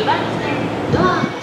2番線ドア